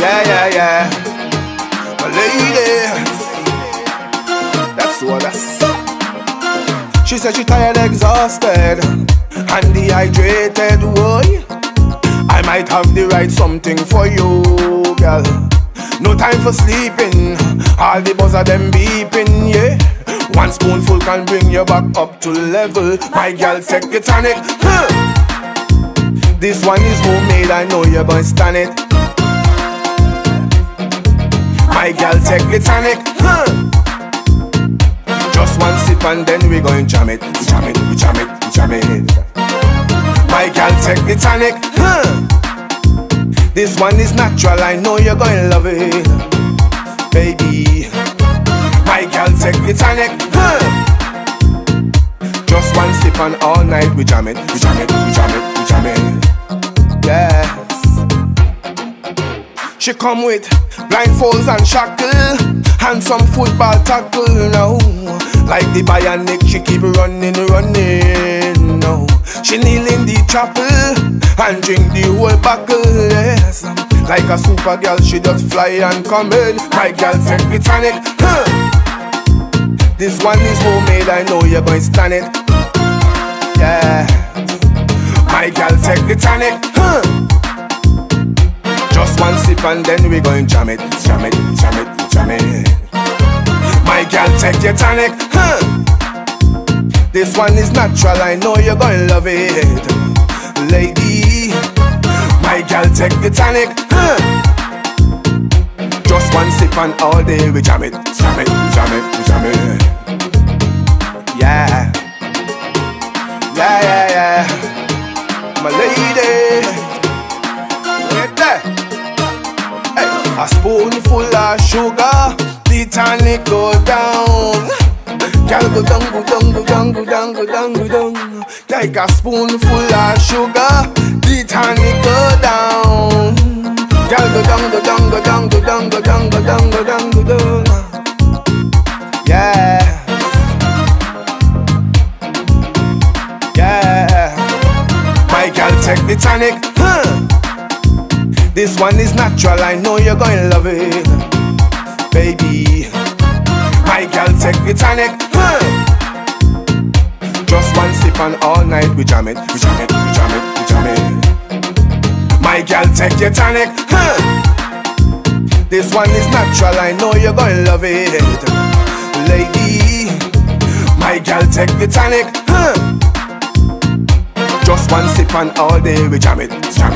Yeah, yeah, yeah. My lady. That's what I said. She said she tired, exhausted, and dehydrated. Boy, I might have the right something for you, girl. No time for sleeping. All the buzz of them beeping, yeah. One spoonful can bring you back up to level. My girl, take your tonic. Huh. This one is homemade, I know you're gonna stand it. My girl, take the tonic. Huh. Just one sip and then we going jam it, we jam it, we jam it, we jam it. My girl, take the tonic. Huh. This one is natural, I know you're gonna love it, baby. My girl, take the tonic. Huh. Just one sip and all night we jam it, we jam it, we jam it, we jam it. Yes. She come with blindfolds and shackle and some football tackle now. Like the bionic, she keep running, running now. She kneel in the chapel and drink the whole buckle. Yes. Like a super girl, she just fly and come in. My girl take the tonic. Huh. This one is homemade, I know you're to stand it. Yeah. My girl take the tonic. Huh. One sip and then we going jam it, jam it, jam it, jam it. My girl take your tonic. Huh. This one is natural, I know you're going to love it, lady. My girl take the tonic. Huh. Just one sip and all day we jam it, jam it, jam it, jam it. Yeah. Yeah, yeah, yeah. My lady. A spoonful of sugar, the tonic go down. Girl go down, go down, go down, go down, go down, go down. Like a spoonful of sugar, the tonic go down. Girl go down, go down, go down, go down, go down, go down, go down, go down. Yeah. Yeah. My girl, take the tonic. This one is natural, I know you're to love it, baby. My girl, take the tonic. Huh. Just one sip and all night we jam it, we jam it, we jam it, we jam it. My girl, take your tonic. Huh. This one is natural, I know you're to love it, lady. My girl, take the tonic. Huh. Just one sip and all day we jam it, jam